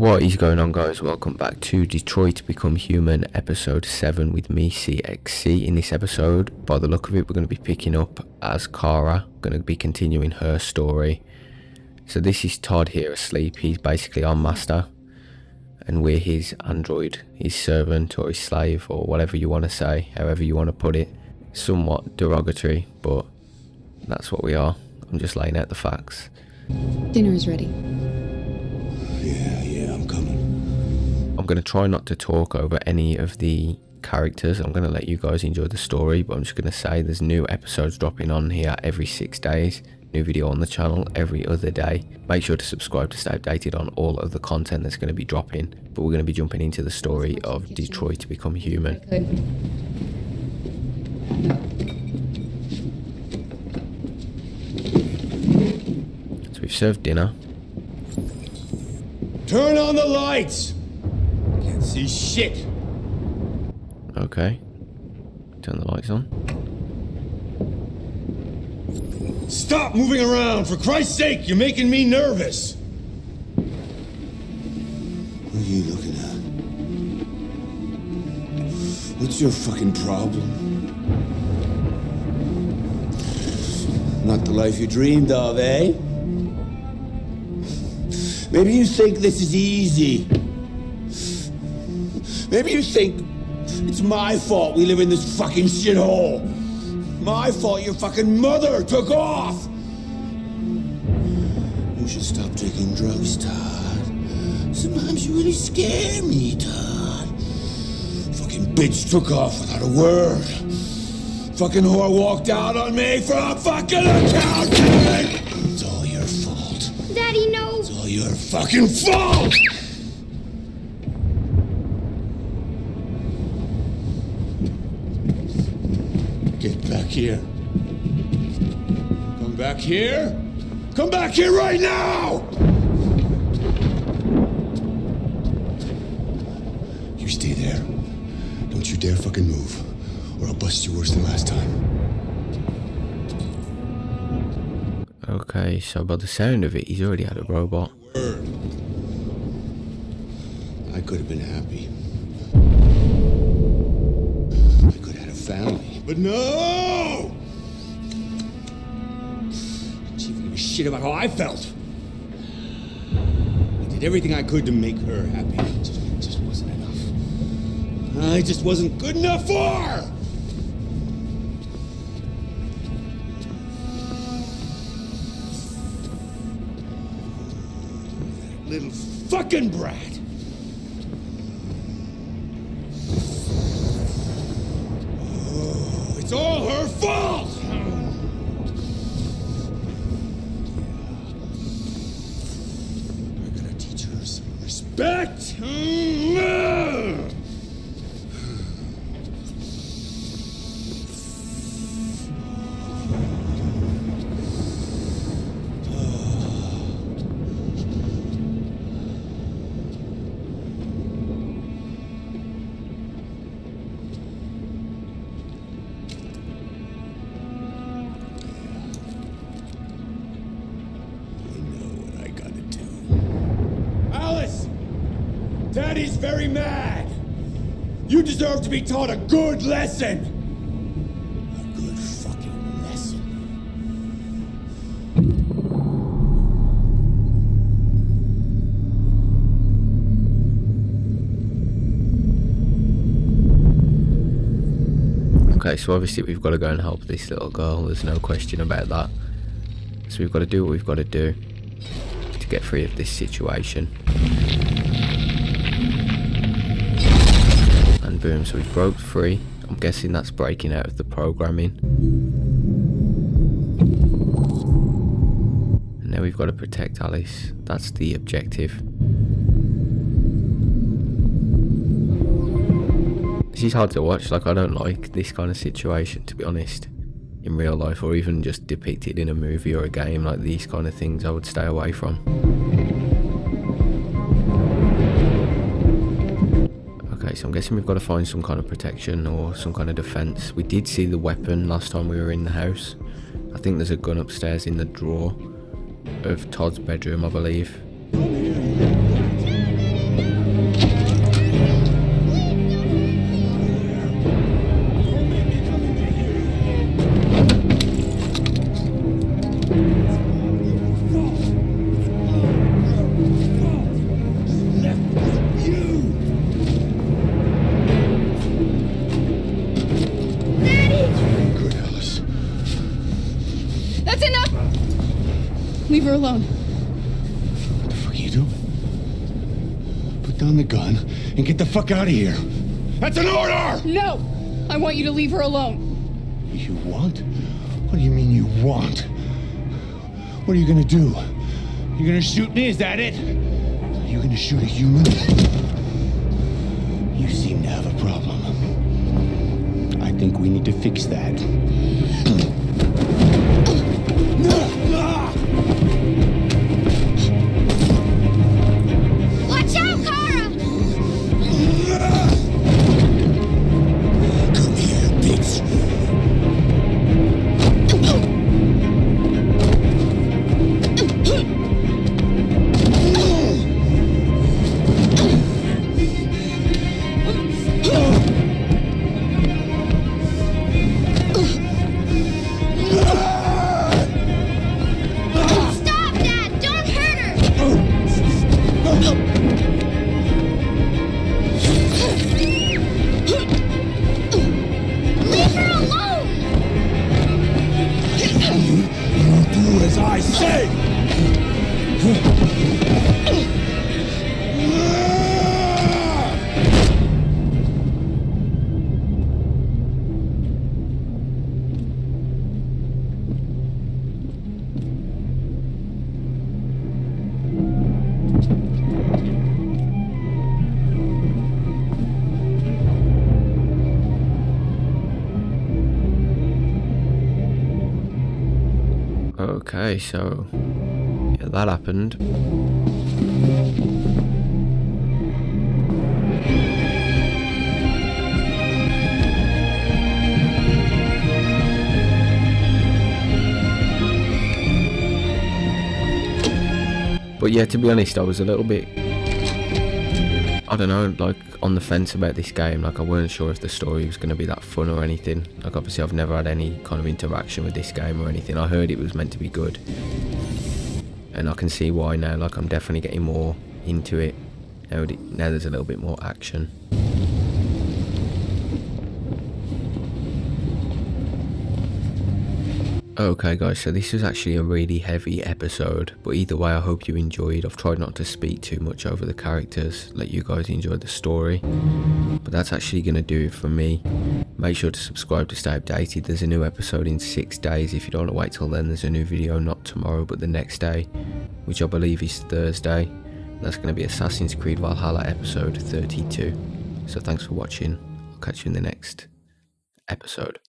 What is going on guys? Welcome back to Detroit Become Human episode 7 with me CXC. In this episode, by the look of it, we're going to be picking up as Kara, going to be continuing her story. So this is Todd here asleep, he's basically our master and we're his android, his servant or his slave or whatever you want to say, however you want to put it. Somewhat derogatory, but that's what we are. I'm just laying out the facts. Dinner is ready. Yeah, going to try not to talk over any of the characters. I'm going to let you guys enjoy the story, but I'm just going to say there's new episodes dropping on here every six days. New video on the channel every other day. Make sure to subscribe to stay updated on all of the content that's going to be dropping. But we're going to be jumping into the story of Detroit to Become Human. So we've served dinner. Turn on the lights! Can't see shit. Okay. Turn the lights on. Stop moving around! For Christ's sake, you're making me nervous! What are you looking at? What's your fucking problem? Not the life you dreamed of, eh? Maybe you think this is easy. Maybe you think it's my fault we live in this fucking shithole. My fault your fucking mother took off. You should stop taking drugs, Todd. Sometimes you really scare me, Todd. Fucking bitch took off without a word. Fucking whore walked out on me for a fucking accountant. It's all your fault. Daddy, no! It's all your fucking fault! Get back here. Come back here. Come back here right now! You stay there. Don't you dare fucking move, or I'll bust you worse than last time. Okay, so by the sound of it, he's already had a robot. Word. I could have been happy. I could have had a family. But no! She didn't give a shit about how I felt. I did everything I could to make her happy. It just, it just wasn't enough. I just wasn't good enough for her! Little fucking brat! It's all her fault! I gotta teach her some respect! Daddy's very mad! You deserve to be taught a good lesson! A good fucking lesson. Okay, so obviously we've got to go and help this little girl. There's no question about that. So we've got to do what we've got to do to get free of this situation. Boom, so we've broke free. I'm guessing that's breaking out of the programming. And now we've got to protect Alice. That's the objective. Is hard to watch, like I don't like this kind of situation to be honest. In real life or even just depicted in a movie or a game, like these kind of things I would stay away from. So I'm guessing we've got to find some kind of protection or some kind of defense. We did see the weapon last time we were in the house. I think there's a gun upstairs in the drawer of Todd's bedroom, I believe. Leave her alone. What the fuck are you doing? Put down the gun and get the fuck out of here. That's an order! No! I want you to leave her alone. You want? What do you mean you want? What are you gonna do? You gonna shoot me? Is that it? Are you gonna shoot a human? You seem to have a problem. I think we need to fix that. Okay, so yeah, that happened. But yeah, to be honest, I was a little bit don't know, like on the fence about this game. Like I weren't sure if the story was going to be that fun or anything. Like obviously I've never had any kind of interaction with this game or anything. I heard it was meant to be good, and I can see why now. Like I'm definitely getting more into it now. it- Now there's a little bit more action. Okay guys, so this was actually a really heavy episode, but either way I hope you enjoyed. I've tried not to speak too much over the characters, let you guys enjoy the story. But that's actually going to do it for me. Make sure to subscribe to stay updated. There's a new episode in six days. If you don't want to wait till then, there's a new video not tomorrow but the next day, which I believe is Thursday. That's going to be Assassin's Creed Valhalla episode 32. So thanks for watching. I'll catch you in the next episode.